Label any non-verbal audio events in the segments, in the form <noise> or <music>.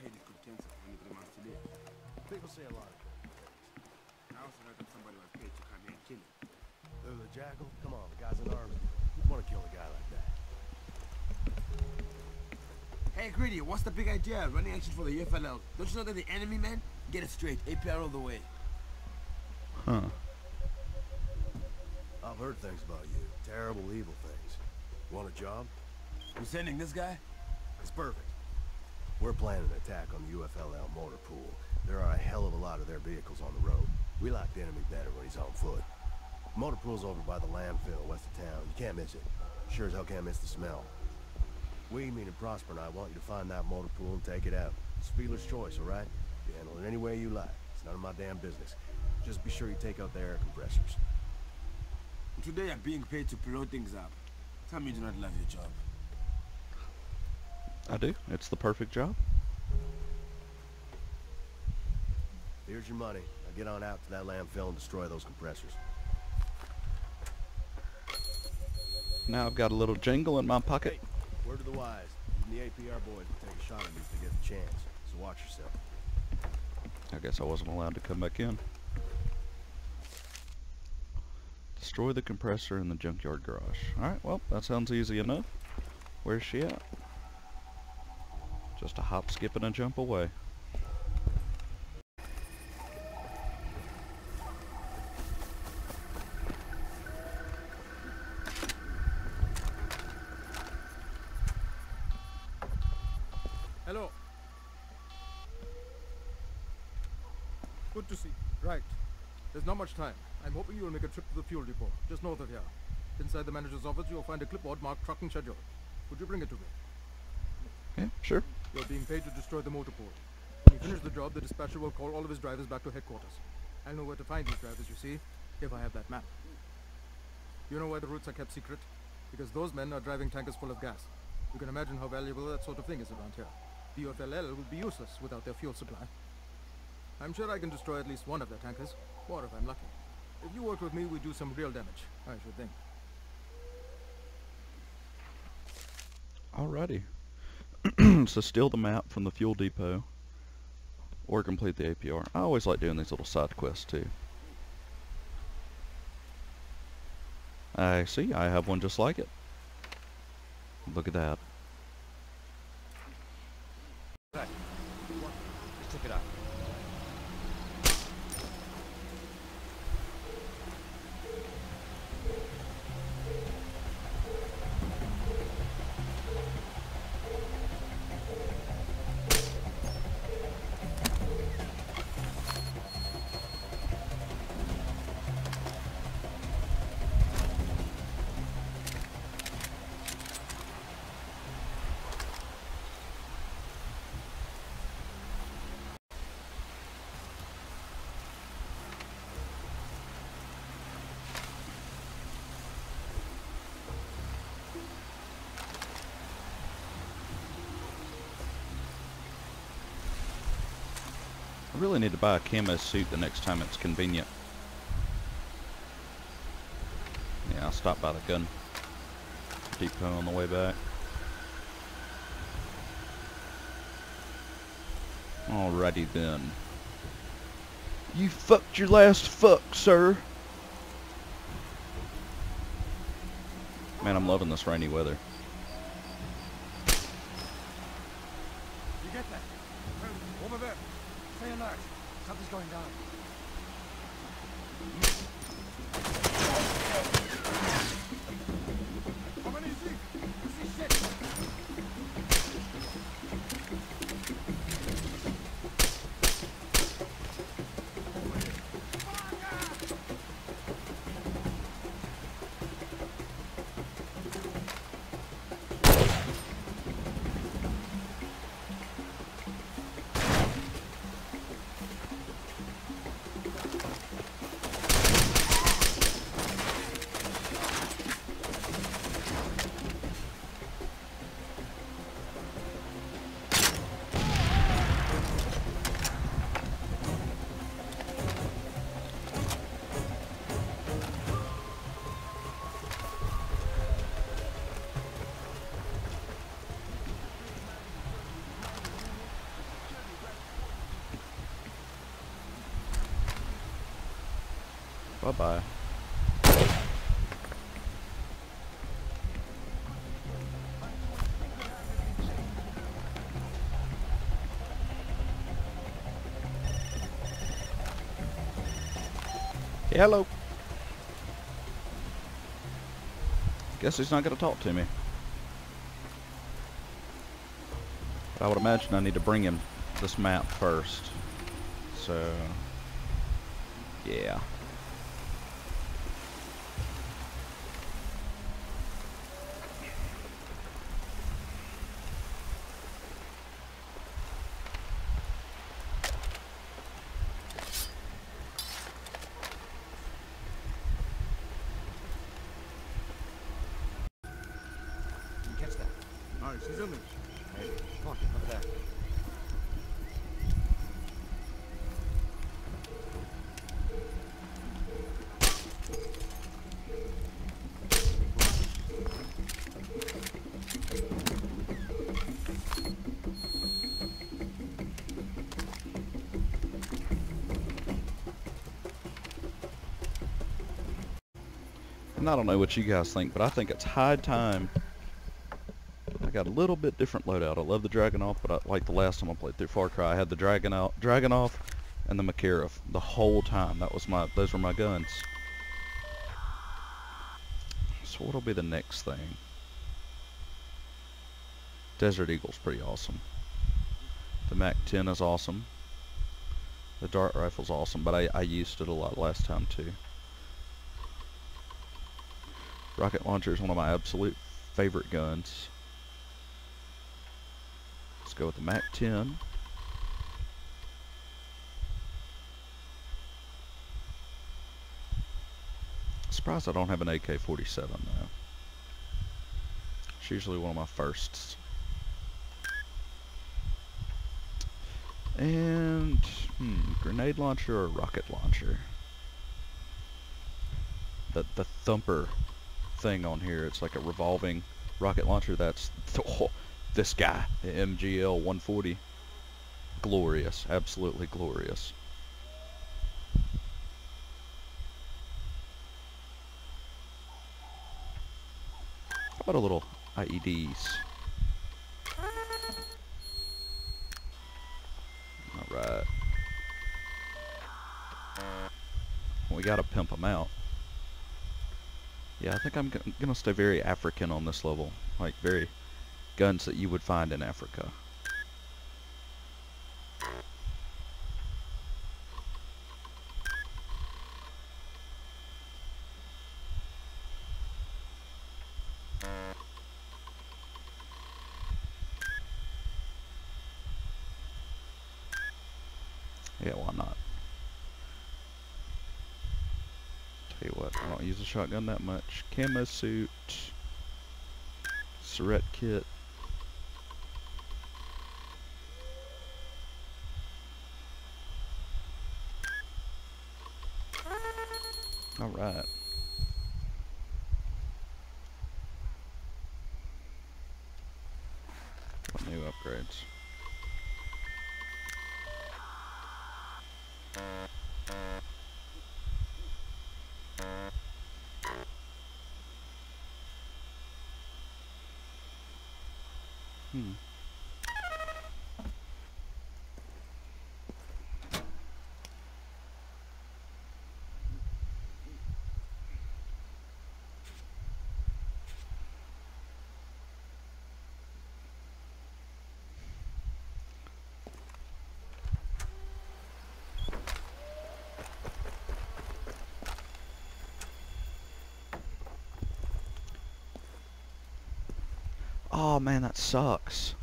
I heard it could cancel when it reminds today. People say a lot of things. I also heard that somebody was paid to come here and kill him. They're the jackal? Come on, the guy's an army. Who'd want to kill a guy like that? Hey, Greedy, what's the big idea? Running action for the UFLL. Don't you know that the enemy, man? Get it straight. APR all the way. Huh. I've heard things about you. Terrible, evil things. Want a job? You sending this guy? It's perfect. We're planning an attack on the UFLL motor pool. There are a hell of a lot of their vehicles on the road. We like the enemy better when he's on foot. Motor pool's over by the landfill west of town. You can't miss it. Sure as hell can't miss the smell. We, meaning Prosper and I, want you to find that motor pool and take it out. It's Feeler's choice, all right? You handle it any way you like. It's none of my damn business. Just be sure you take out the air compressors. Today I'm being paid to blow things up. Tell me you do not love your job. I do. It's the perfect job. Here's your money. Now get on out to that landfill and destroy those compressors. Now I've got a little jingle in my pocket. Word to the wise. Even the APR boys will take a shot at me if they get the chance. So watch yourself. I guess I wasn't allowed to come back in. Destroy the compressor in the junkyard garage. Alright, well, that sounds easy enough. Where's she at? Just a hop, skip, and a jump away. Hello. Good to see. Right. There's not much time. I'm hoping you will make a trip to the fuel depot, just north of here. Inside the manager's office, you'll find a clipboard marked trucking schedule. Would you bring it to me? Yeah, sure. You're being paid to destroy the motor pool. When you finish the job, the dispatcher will call all of his drivers back to headquarters. I'll know where to find these drivers, you see, if I have that map. You know why the routes are kept secret? Because those men are driving tankers full of gas. You can imagine how valuable that sort of thing is around here. The UFLL will be useless without their fuel supply. I'm sure I can destroy at least one of their tankers, or if I'm lucky. If you work with me, we do some real damage, I should think. Alrighty. <clears throat> so steal the map from the fuel depot. Or complete the APR. I always like doing these little side quests too. I see, I have one just like it. Look at that. Really need to buy a camo suit the next time it's convenient. Yeah, I'll stop by the gun depot on the way back. Alrighty then. You fucked your last fuck, sir. Man, I'm loving this rainy weather. You get that? Over there. Stay alert. Something's going down. Bye-bye. Hello. Guess he's not going to talk to me. But I would imagine I need to bring him this map first. So, yeah. You catch that? She's in there. Come on. And I don't know what you guys think, but I think it's high time. I got a little bit different loadout. I love the Dragunov, but I, like the last time I played through Far Cry, I had the Dragunov, Dragunov and the Makarov the whole time. That was my, those were my guns. So what'll be the next thing? Desert Eagle's pretty awesome. The MAC-10 is awesome. The dart rifle's awesome, but I, I used it a lot last time too. Rocket launcher is one of my absolute favorite guns. Let's go with the MAC-10. Surprised I don't have an AK-47 though. It's usually one of my firsts. And, hmm, grenade launcher or rocket launcher? The, the thumper thing on here. It's like a revolving rocket launcher. That's <laughs> oh, this guy, the MGL 140. Glorious, absolutely glorious. How about a little IEDs? Alright. We gotta pimp them out. Yeah, I think I'm gonna stay very African on this level. Like, very guns that you would find in Africa. Yeah, why not? Tell you what, I don't use a shotgun that much. Camo suit, Syrette kit. All right. What new upgrades? Hmm. Oh man, that sucks.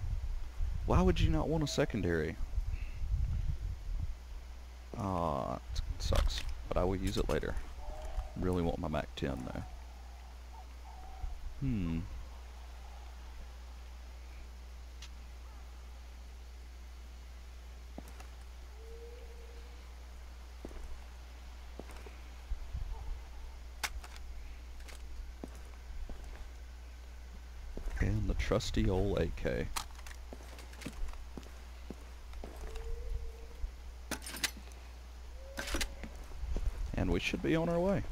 Why would you not want a secondary? Ah, it sucks. But I will use it later. Really want my Mac 10 though. Hmm. Trusty old AK. And we should be on our way.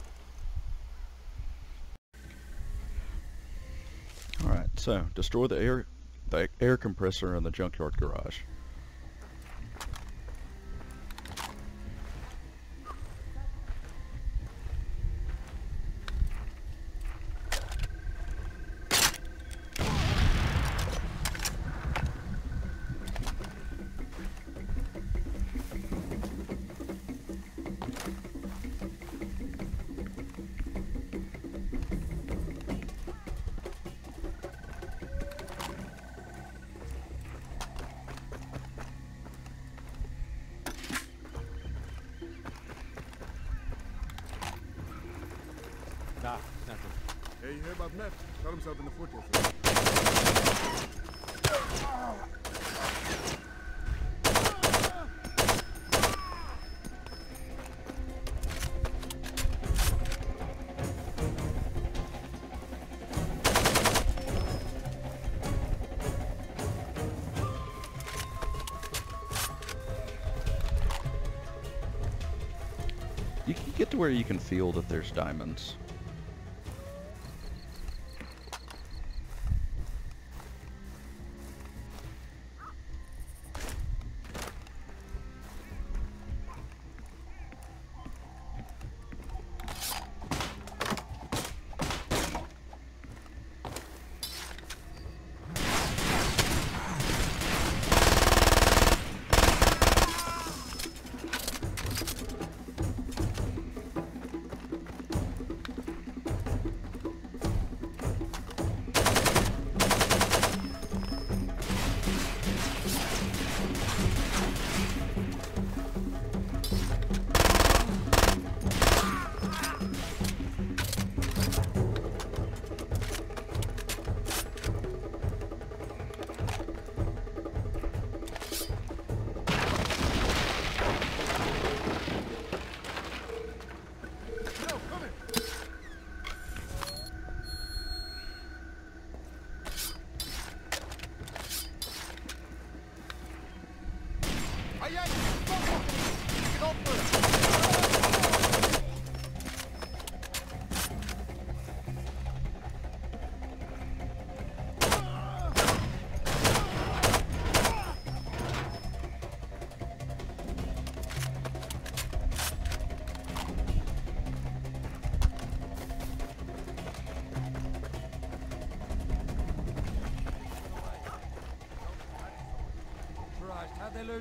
Alright, so destroy the air the air compressor in the junkyard garage. Nothing. Hey, you hear about himself in the foot yesterday. You can get to where you can feel that there's diamonds.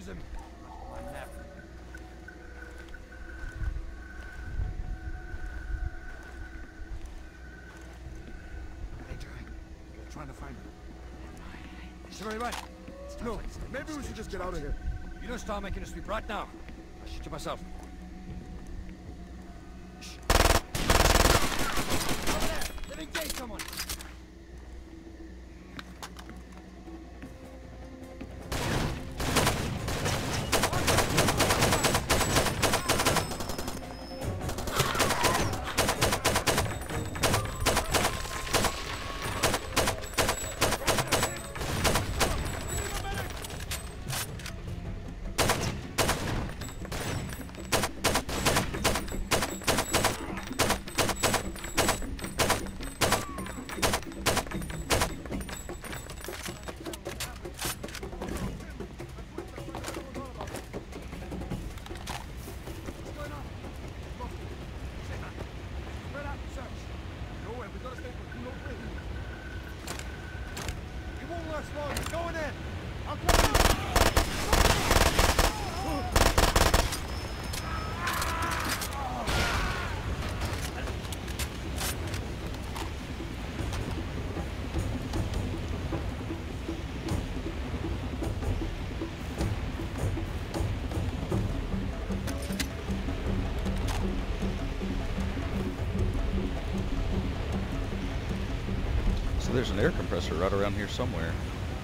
How'd him? My nap. Hey, Jack. We're trying to find him. Sorry, right. No, maybe we should just get out of here. You don't start making a sweep right now. I'll shoot you myself. Shh. Over there! They've engaged someone! There's an air compressor right around here somewhere.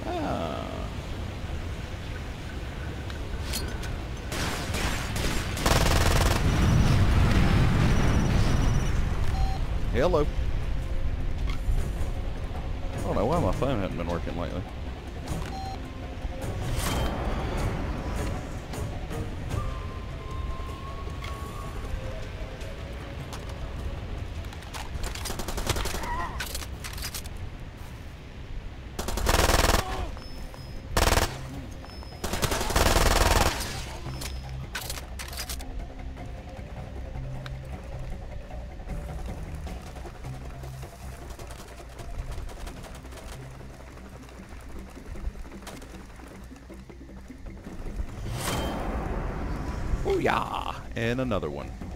Ah. Hello. I don't know why my phone hasn't been working lately. Booyah! And another one.